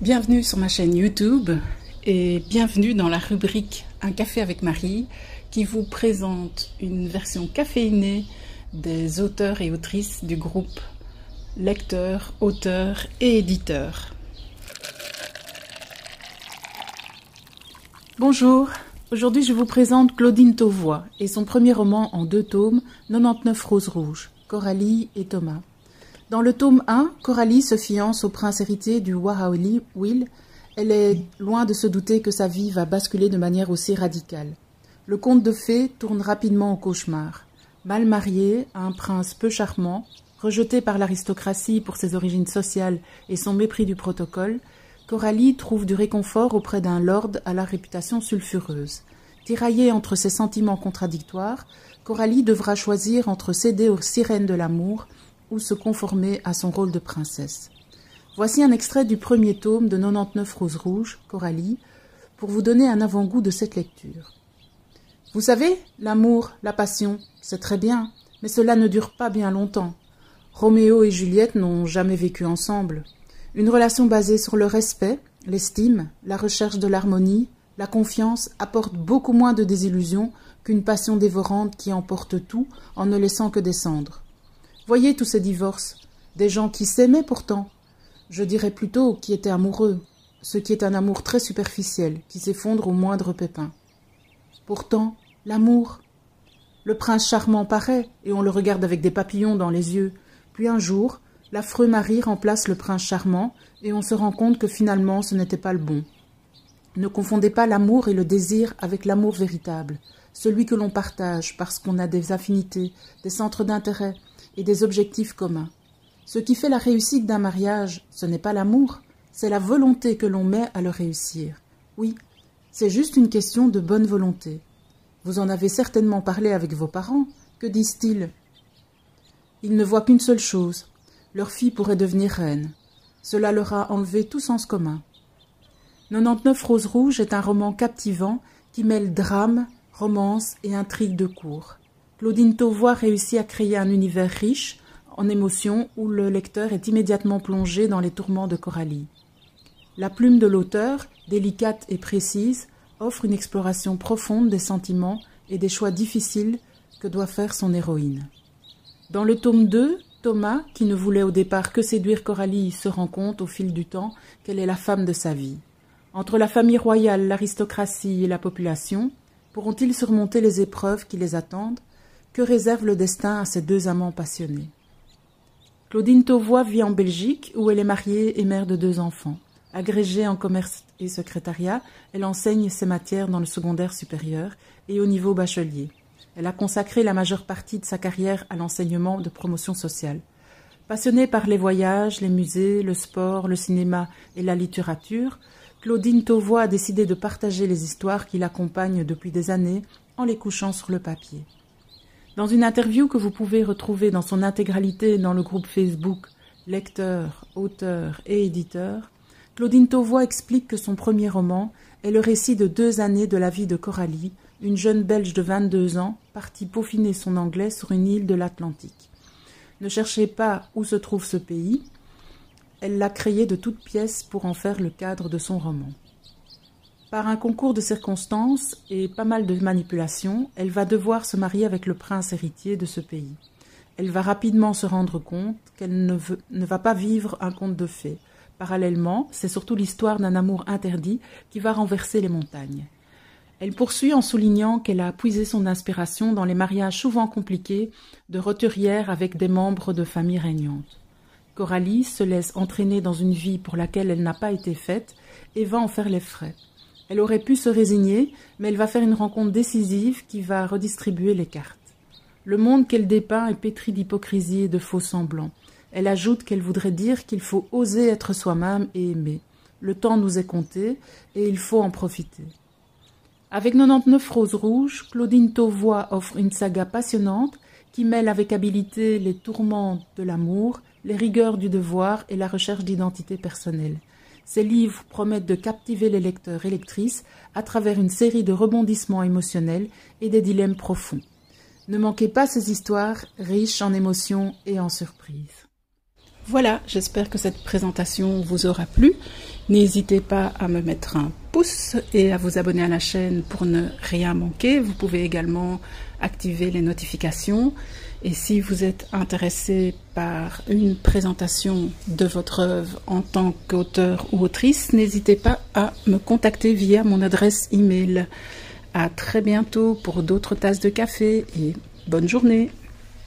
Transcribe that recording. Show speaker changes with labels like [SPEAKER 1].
[SPEAKER 1] Bienvenue sur ma chaîne YouTube et bienvenue dans la rubrique Un café avec Marie qui vous présente une version caféinée des auteurs et autrices du groupe lecteurs, auteurs et éditeurs. Bonjour, aujourd'hui je vous présente Claudine Tauvois et son premier roman en deux tomes, 99 roses rouges, Coralie et Thomas. Dans le tome 1, Coralie se fiance au prince héritier du Wahaoli Will. Elle est loin de se douter que sa vie va basculer de manière aussi radicale. Le conte de fées tourne rapidement au cauchemar. Mal mariée à un prince peu charmant, rejeté par l'aristocratie pour ses origines sociales et son mépris du protocole, Coralie trouve du réconfort auprès d'un lord à la réputation sulfureuse. Tiraillée entre ses sentiments contradictoires, Coralie devra choisir entre céder aux sirènes de l'amour ou se conformer à son rôle de princesse. Voici un extrait du premier tome de 99 roses rouges, Coralie, pour vous donner un avant-goût de cette lecture. Vous savez, l'amour, la passion, c'est très bien, mais cela ne dure pas bien longtemps. Roméo et Juliette n'ont jamais vécu ensemble. Une relation basée sur le respect, l'estime, la recherche de l'harmonie, la confiance apporte beaucoup moins de désillusions qu'une passion dévorante qui emporte tout en ne laissant que descendre. Voyez tous ces divorces, des gens qui s'aimaient pourtant, je dirais plutôt qui étaient amoureux, ce qui est un amour très superficiel, qui s'effondre au moindre pépin. Pourtant, l'amour. Le prince charmant paraît, et on le regarde avec des papillons dans les yeux. Puis un jour, l'affreux mari remplace le prince charmant, et on se rend compte que finalement ce n'était pas le bon. Ne confondez pas l'amour et le désir avec l'amour véritable, celui que l'on partage parce qu'on a des affinités, des centres d'intérêt, et des objectifs communs. Ce qui fait la réussite d'un mariage, ce n'est pas l'amour, c'est la volonté que l'on met à le réussir. Oui, c'est juste une question de bonne volonté. Vous en avez certainement parlé avec vos parents. Que disent-ils? Ils ne voient qu'une seule chose. Leur fille pourrait devenir reine. Cela leur a enlevé tout sens commun. 99 Roses Rouges est un roman captivant qui mêle drame, romance et intrigue de cour. Claudine Tauvois réussit à créer un univers riche en émotions où le lecteur est immédiatement plongé dans les tourments de Coralie. La plume de l'auteur, délicate et précise, offre une exploration profonde des sentiments et des choix difficiles que doit faire son héroïne. Dans le tome 2, Thomas, qui ne voulait au départ que séduire Coralie, se rend compte au fil du temps qu'elle est la femme de sa vie. Entre la famille royale, l'aristocratie et la population, pourront-ils surmonter les épreuves qui les attendent que réserve le destin à ces deux amants passionnés? Claudine Tauvois vit en Belgique où elle est mariée et mère de deux enfants. Agrégée en commerce et secrétariat, elle enseigne ses matières dans le secondaire supérieur et au niveau bachelier. Elle a consacré la majeure partie de sa carrière à l'enseignement de promotion sociale. Passionnée par les voyages, les musées, le sport, le cinéma et la littérature, Claudine Tauvois a décidé de partager les histoires qui l'accompagnent depuis des années en les couchant sur le papier. Dans une interview que vous pouvez retrouver dans son intégralité dans le groupe Facebook Lecteur, auteur et éditeur, Claudine Tauvois explique que son premier roman est le récit de deux années de la vie de Coralie, une jeune Belge de 22 ans, partie peaufiner son anglais sur une île de l'Atlantique. Ne cherchez pas où se trouve ce pays, elle l'a créé de toutes pièces pour en faire le cadre de son roman. Par un concours de circonstances et pas mal de manipulations, elle va devoir se marier avec le prince héritier de ce pays. Elle va rapidement se rendre compte qu'elle ne, va pas vivre un conte de fées. Parallèlement, c'est surtout l'histoire d'un amour interdit qui va renverser les montagnes. Elle poursuit en soulignant qu'elle a puisé son inspiration dans les mariages souvent compliqués de roturières avec des membres de familles régnantes. Coralie se laisse entraîner dans une vie pour laquelle elle n'a pas été faite et va en faire les frais. Elle aurait pu se résigner, mais elle va faire une rencontre décisive qui va redistribuer les cartes. Le monde qu'elle dépeint est pétri d'hypocrisie et de faux semblants. Elle ajoute qu'elle voudrait dire qu'il faut oser être soi-même et aimer. Le temps nous est compté et il faut en profiter. Avec 99 roses rouges, Claudine Tauvois offre une saga passionnante qui mêle avec habileté les tourments de l'amour, les rigueurs du devoir et la recherche d'identité personnelle. Ces livres promettent de captiver les lecteurs et lectrices à travers une série de rebondissements émotionnels et des dilemmes profonds. Ne manquez pas ces histoires riches en émotions et en surprises. Voilà, j'espère que cette présentation vous aura plu. N'hésitez pas à me mettre un pouce et à vous abonner à la chaîne pour ne rien manquer. Vous pouvez également activer les notifications. Et si vous êtes intéressé par une présentation de votre œuvre en tant qu'auteur ou autrice, n'hésitez pas à me contacter via mon adresse email. À très bientôt pour d'autres tasses de café et bonne journée.